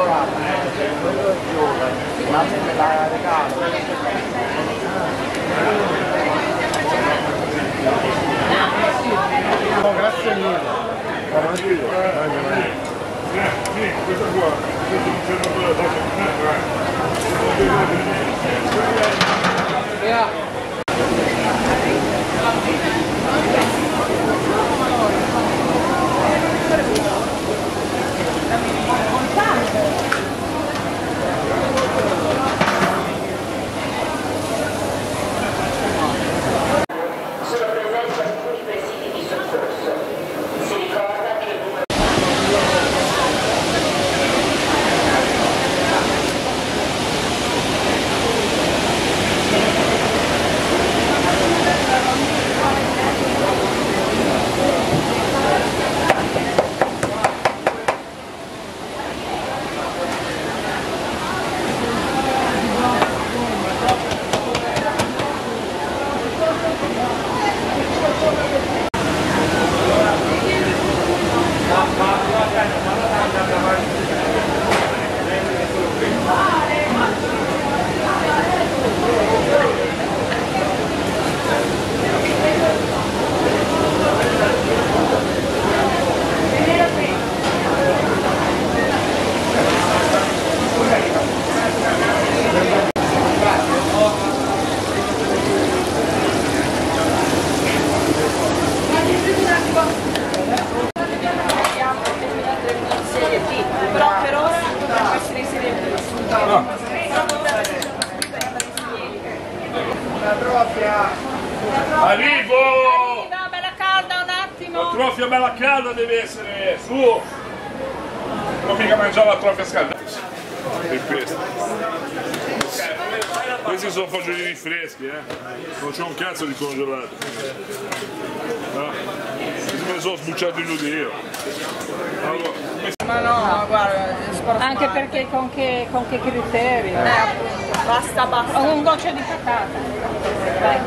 Allora, quello è giovane, ma me la regalo. No, grazie mille. Vai. questa qua, questo non c'è una La trofia. Arrivo! Arriva, bella calda un La attimo. trofia bella calda deve essere, su! Non mica mangiare la trofia scaldata. E questo. Questi sono fagiolini freschi, eh? Non c'è un cazzo di congelato. No? Me ne sono sbucciato giù di io. Allora, Ma no, guarda, anche perché con che, con che criteri? basta, basta. Un goccio di patata. Vai.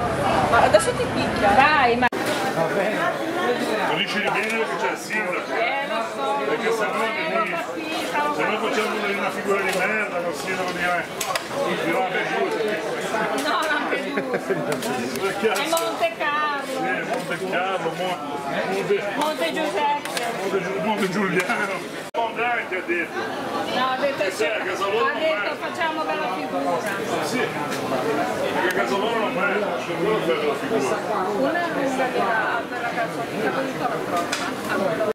Ma adesso ti picchia. Vai, ma. non dici di bene che c'è il sindaco. Eh, lo so. Perché se no, Eh, mi- capito. se no facciamo una figura di merda, non si devo dire di Lampedusa. No, Lampedusa. È Monte Carlo. Eh, Monte Carlo, Mon- Monte, Monte Giuseppe. Monte, Monte Giuliano. Mondante ha detto. No, ha detto, Sì, a casa loro ha detto facciamo bella figura. Sì, perché a casa loro non c'è quello fa la figura. Una lunga di là per la calzotica, poi tutta la prossima.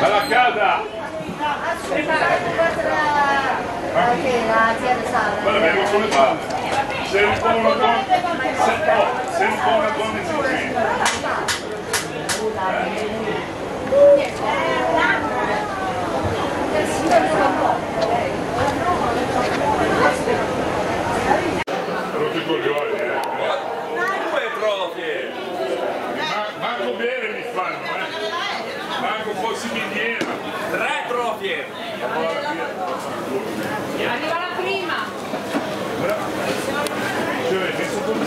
Bella calda! Guarda, vedo come fa. Sei un po' una donna. Sei, oh, sei un po' una donna esigente. Rotto i coglioni, eh. Due trofie! Ma, manco bene mi fanno, eh. Miniera. Tre trofie! Arriva la prima. Cioè, messo come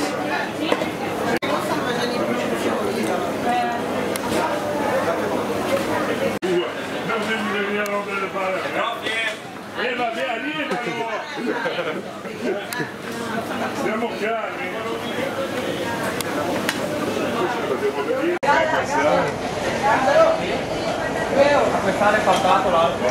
Due. Non Fare passato l'altro?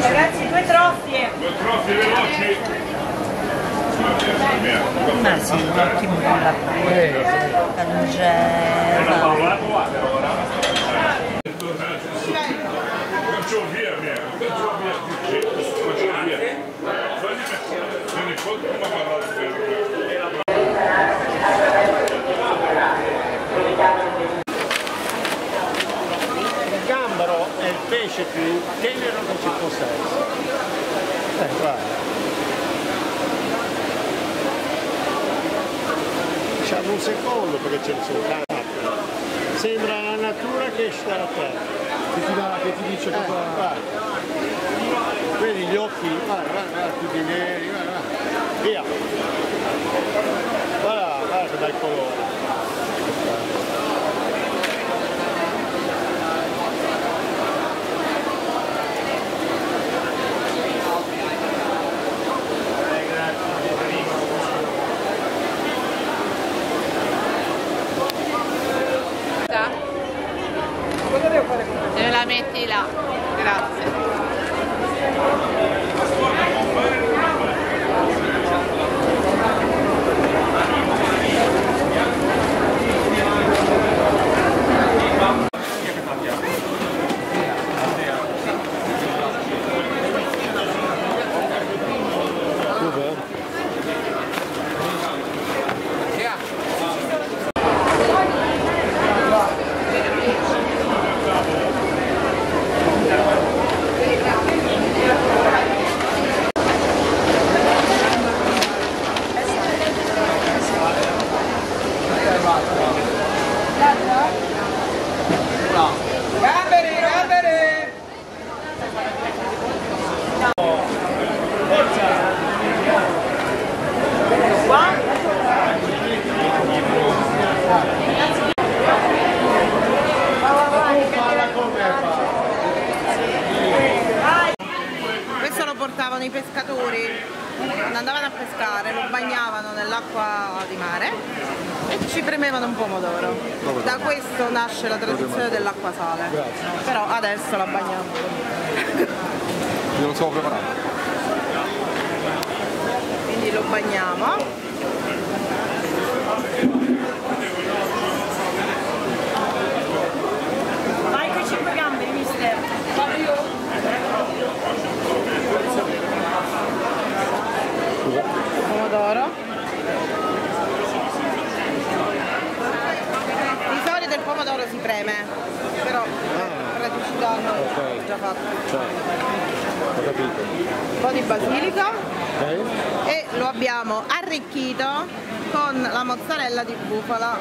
Ragazzi, due trofie. Due trofie veloci. Ma sì, un attimo con la Angela. Faccio via, mia. Faccio via. Faccio via. Fagli mettere. Non mi conto come parlare per Il gambero pesce più tenero non ci possa essere. Eh, guarda. Diciamo un secondo perché ce ne sono tanti. Sembra la natura che esce dalla terra. Che ti, dà- che ti dice Eh, cosa... guarda. Vedi gli occhi, guarda, guarda, guarda, tutti neri, guarda, guarda. Via. Guarda, guarda che bel colore. Me la metti là, grazie. Questo lo portavano i pescatori quando andavano a pescare, lo bagnavano nell'acqua di mare e ci premevano un pomodoro. Da questo nasce la tradizione dell'acqua sale. Però adesso la bagniamo. Io non stavo preparando. Bagniamo. Vai con 5 gambe, mister. pomodoro. Di solito il pomodoro si preme, però praticità no, Ok. già fatto. Ho capito. Un po' di basilico Ok? e lo abbiamo arricchito con la mozzarella di bufala.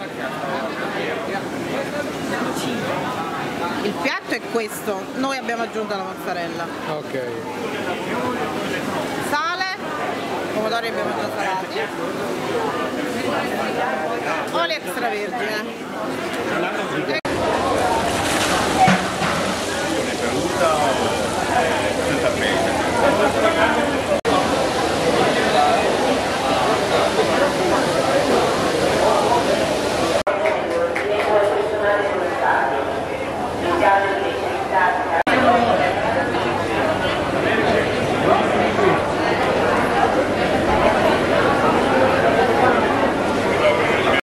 Il piatto è questo, noi abbiamo aggiunto la mozzarella. Ok. Sale, pomodori abbiamo già salati. Olio extravergine.